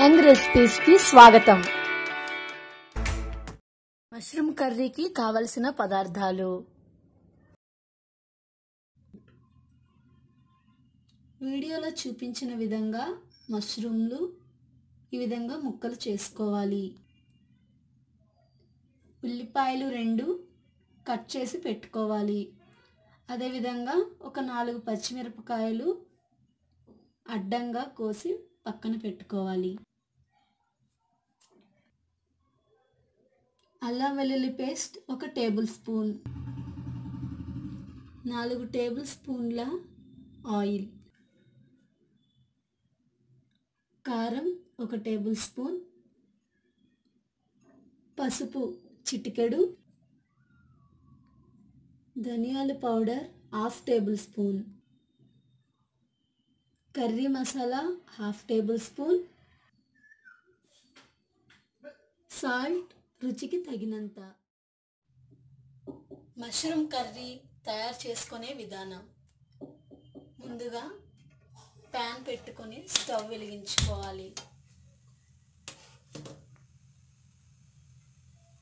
Young రెసిపీస్కి స్వాగతం. Mushroom కర్రీకి కావలసిన పదార్థాలు. వీడియోలో చూపించిన విధంగా మష్రూమ్లు ఈ విధంగా ముక్కలు చేసుకోవాలి. ఉల్లిపాయలు రెండు కట్ చేసి పెట్టుకోవాలి. అదేవిధంగా ఒక నాలుగు పచ్చిమిరపకాయలు అడ్డంగా కోసి పక్కన పెట్టుకోవాలి. అల్లం వెల్లుల్లి పేస్ట్ ఒక టేబుల్ స్పూన్. నాలుగు టేబుల్ స్పూన్ల ఆయిల్. కారం ఒక టేబుల్ స్పూన్. పసుపు చిటికెడు. ధనియాల powder half tablespoon. Curry masala half tablespoon. Salt రుచికి తగినంత మష్రూమ్ కర్రీ తయారు చేసుకునే విధానం. ముందుగా ప్యాన్ పెట్టుకొని స్టవ్ వెలిగించుకోవాలి.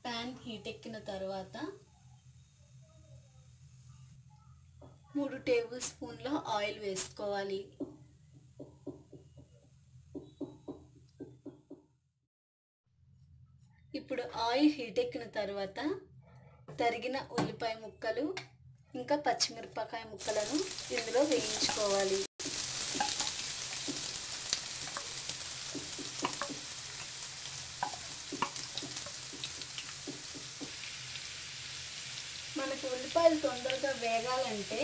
ప్యాన్ హీట్ ఎక్కిన తర్వాత మూడు టేబుల్ స్పూన్ల ఆయిల్ వేసుకోవాలి. ఇప్పుడు ఆయిల్ హీట్ ఎక్కిన తర్వాత తరిగిన ఉల్లిపాయ ముక్కలు ఇంకా పచ్చిమిరపకాయ ముక్కలను ఇందులో వేయించుకోవాలి. మనకు ఉల్లిపాయలు తొందరగా వేగాలంటే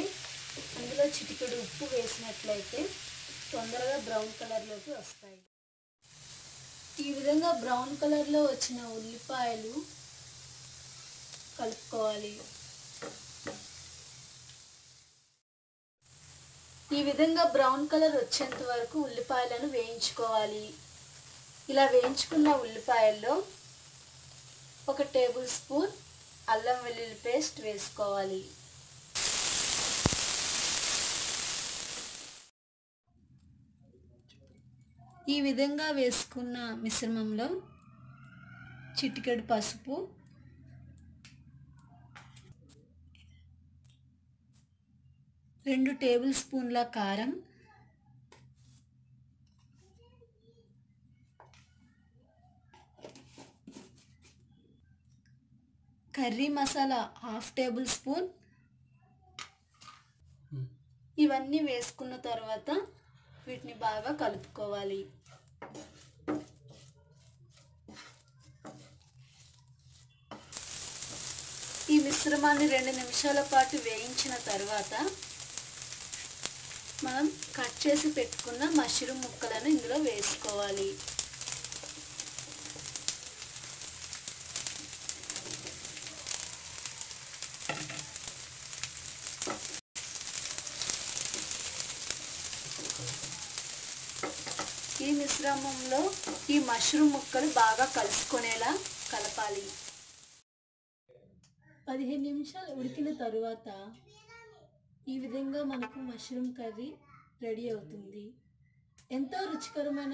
అందులో చిటికెడు ఉప్పు వేసినట్లయితే తొందరగా బ్రౌన్ కలర్లోకి వస్తాయి. ఈ విధంగా బ్రౌన్ కలర్లో వచ్చిన ఉల్లిపాయలు కలుపుకోవాలి. ఈ విధంగా బ్రౌన్ కలర్ వచ్చేంత వరకు ఉల్లిపాయలను వేయించుకోవాలి. ఇలా వేయించుకున్న ఉల్లిపాయల్లో ఒక టేబుల్ స్పూన్ అల్లం వెల్లుల్లి పేస్ట్ వేసుకోవాలి. ఈ విధంగా వేసుకున్న మిశ్రమంలో చిటికెడు పసుపు రెండు టేబుల్ స్పూన్ల కారం curry masala half tablespoon. ఇవన్నీ వేసుకున్న తర్వాత వీటిని బాగా కలుపుకోవాలి. ఈ మిశ్రమాన్ని రెండు నిమిషాల పాటు వేయించిన తర్వాత మనం కట్ చేసి పెట్టుకున్న మష్రూమ్ ముక్కలను ఇందులో వేసుకోవాలి ఈ మిశ్రమంలో ఈ మష్రూమ్ ముక్కలు బాగా కలుసుకునేలా కలపాలి. పదిహేను నిమిషాలు ఉడికిన తరువాత ఈ విధంగా మనకు మష్రూమ్ కర్రీ రెడీ అవుతుంది. ఎంతో రుచికరమైన